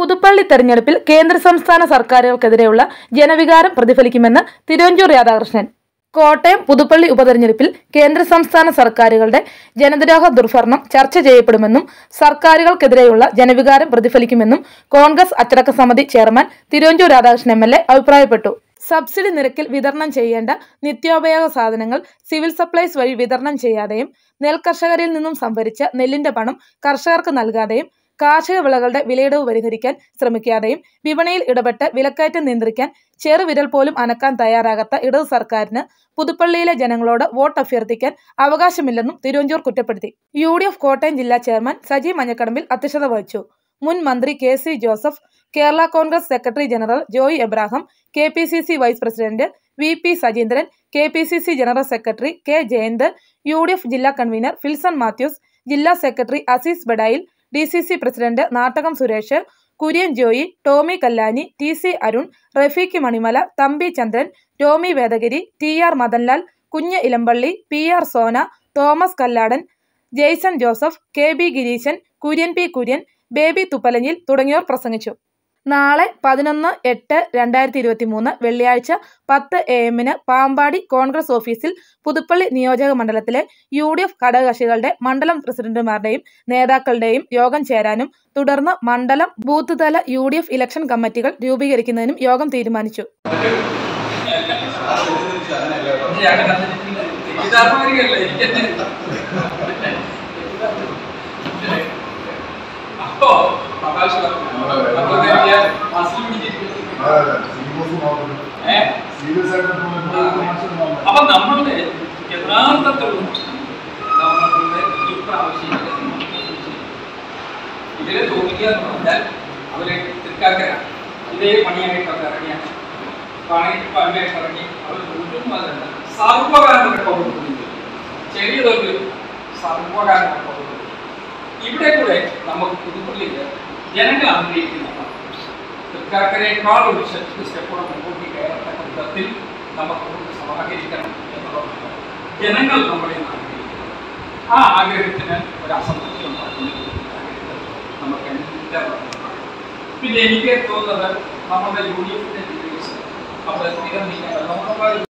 പുതുപ്പള്ളി തെരഞ്ഞെടുപ്പിൽ കേന്ദ്ര സംസ്ഥാന സർക്കാരുകൾക്കെതിരെയുള്ള ജനവികാരം പ്രതിഫലിക്കുമെന്ന് തിരുവഞ്ചൂർ രാധാകൃഷ്ണൻ. കോട്ടയം പുതുപ്പള്ളി ഉപതെരഞ്ഞെടുപ്പിൽ കേന്ദ്ര സംസ്ഥാന സർക്കാരുകളുടെ ജനദ്രോഹ ദുർഭരണം ചർച്ച ചെയ്യപ്പെടുമെന്നും സർക്കാരുകൾക്കെതിരെയുള്ള ജനവികാരം പ്രതിഫലിക്കുമെന്നും കോൺഗ്രസ് അച്ചടക്ക സമിതി chairman Thiruvanchoor Radhakrishnan M L A അഭിപ്രായപ്പെട്ടു. സബ്സിഡി നിരക്കിൽ വിതരണം ചെയ്യേണ്ട നിത്യോപയോഗ സാധനങ്ങൾ സിവിൽ സപ്ലൈസ് വഴി വിതരണം ചെയ്യാതെയും നെൽകർഷകരിൽ നിന്നും സംഭരിച്ച നെല്ലിന്റെ പണം കർഷകർക്ക് നൽകാതെയും കാർഷിക വിളകളുടെ വിലയിടവ് പരിഹരിക്കാൻ ശ്രമിക്കാതെയും വിപണിയിൽ ഇടപെട്ട് വിലക്കയറ്റം നിയന്ത്രിക്കാൻ ചെറുവിരൽ പോലും അനക്കാൻ തയ്യാറാകാത്ത ഇടതു സർക്കാരിന് പുതുപ്പള്ളിയിലെ ജനങ്ങളോട് വോട്ട് അഭ്യർത്ഥിക്കാൻ അവകാശമില്ലെന്നും തിരുവഞ്ചൂർ കുറ്റപ്പെടുത്തി. യു കോട്ടയം ജില്ലാ ചെയർമാൻ സജി മഞ്ഞക്കടമ്പിൽ അധ്യക്ഷത വഹിച്ചു. മുൻ മന്ത്രി K C Joseph Kerala Congress secretary general Joy Abraham K P C C vice president V P Sajeendran K P C C general secretary K Jayanth U D F ജില്ലാ convener Filson Mathews ജില്ലാ secretary Azeez Badayil D C C president Nattakom Suresh Kurian Joy Tomy Kallani T C Arun Rafeeq Manimala Thampi Chandran Tomy Vedagiri T R Madanlal Kunju Elampally P R Sona Thomas Kalladan Jaison Joseph K B Gireeshan Kurian P Kurian Baby Thuppalanjil തുടങ്ങിയവർ പ്രസംഗിച്ചു. നാളെ പതിനൊന്ന് എട്ട് രണ്ടായിരത്തി ഇരുപത്തി മൂന്ന് വെള്ളിയാഴ്ച പത്ത് എ എമ്മിന് പാമ്പാടി കോൺഗ്രസ് ഓഫീസിൽ പുതുപ്പള്ളി നിയോജക മണ്ഡലത്തിലെ യു ഡി എഫ് ഘടകകക്ഷികളുടെ മണ്ഡലം പ്രസിഡന്റുമാരുടെയും നേതാക്കളുടെയും യോഗം ചേരാനും തുടർന്ന് മണ്ഡലം ബൂത്ത് തല യു ഡി എഫ് ഇലക്ഷൻ കമ്മിറ്റികൾ രൂപീകരിക്കുന്നതിനും യോഗം തീരുമാനിച്ചു. അപ്പോ അപ്പൊ നമ്മളുടെ യഥാർത്ഥത്തിലുള്ള നമ്മളുടെ ഇപ്രാവശ്യം ഇതിലെ തോന്നിക്കുക എന്ന് പറഞ്ഞാൽ അവർ തൃക്കാക്കര ഇതേ പണിയായിട്ടൊക്കെ ഇറങ്ങിയാണ്. പണി പണിയായിട്ട് ഇറങ്ങി. അവർ ഒന്നും അതല്ല സർവകാരണ ചെറിയതൊരു സർവകാരണ ഇവിടെ കൂടെ നമുക്ക് പുതുപ്പള്ളിയിൽ ജനങ്ങൾ ആഗ്രഹിക്കുന്ന തൃക്കാക്കരയേക്കാൾ ഒരു ശക്തി സ്റ്റെപ്പോടെ മുമ്പോട്ട് കയറത്തക്ക വിധത്തിൽ നമുക്ക് കൊണ്ട് സമാഹരിക്കണം എന്നുള്ളതാണ്. ജനങ്ങൾ നമ്മളെ ആഗ്രഹിക്കുന്നത്. ആ ആഗ്രഹത്തിന് ഒരു അസംതൃപ്തി ഉണ്ടാക്കുന്നത് നമുക്ക് പിന്നെ എനിക്ക് തോന്നുന്നത് നമ്മുടെ യു ഡി അപ്പോൾ സ്ഥിരം നീങ്ങാൻ